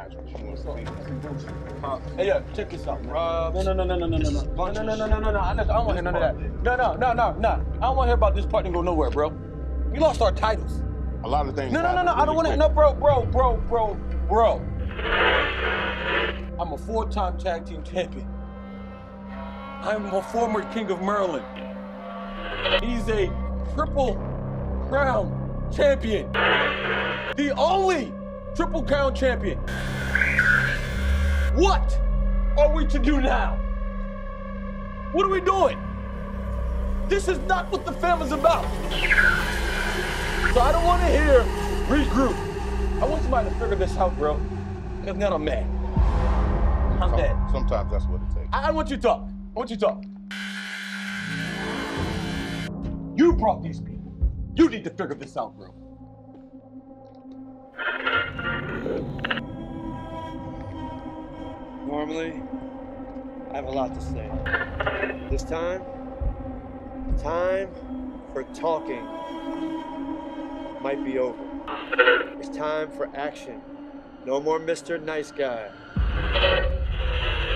match. What you to see? Uh, hey, yeah, check this out. No, no, no, no, no, no, no, no, no, no, no, no, no, no, no. I don't want to hear none of that. No, no, no, no, no. I don't want to hear about this part and go nowhere, bro. We lost our titles. a lot of things. No, no, no, no. I don't want to. No, bro, bro, bro, bro, bro. I'm a four-time tag team champion. I'm a former king of Maryland. He's a triple crown champion. The only triple crown champion. What are we to do now? What are we doing? This is not what the family's about. So I don't want to hear regroup. I want somebody to figure this out, bro. Because now I'm mad. I'm Some- dead. Sometimes that's what it takes. I I want you to talk. I want you to talk. You brought these people. You need to figure this out, bro. Normally, I have a lot to say. This time, time for talking might be over. It's time for action. No more Mr. Nice Guy.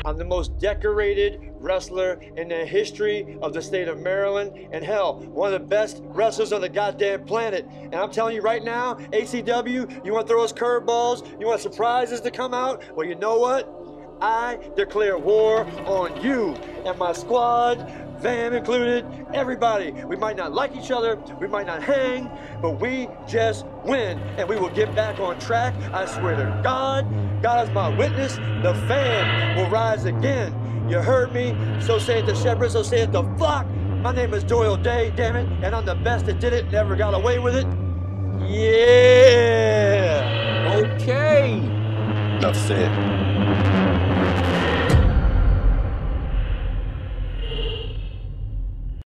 I'm the most decorated wrestler in the history of the state of Maryland, and hell, one of the best wrestlers on the goddamn planet. And I'm telling you right now, ACW, you want to throw us curveballs? You want surprises to come out? Well, you know what? I declare war on you and my squad, Vam included, everybody. We might not like each other, we might not hang, but we just win and we will get back on track. I swear to God, God is my witness, the Fam will rise again. You heard me, so say it to Shepard, so say it to Flock. My name is Doyle Day, damn it, and I'm the best that did it, never got away with it. Yeah! Okay. Enough said.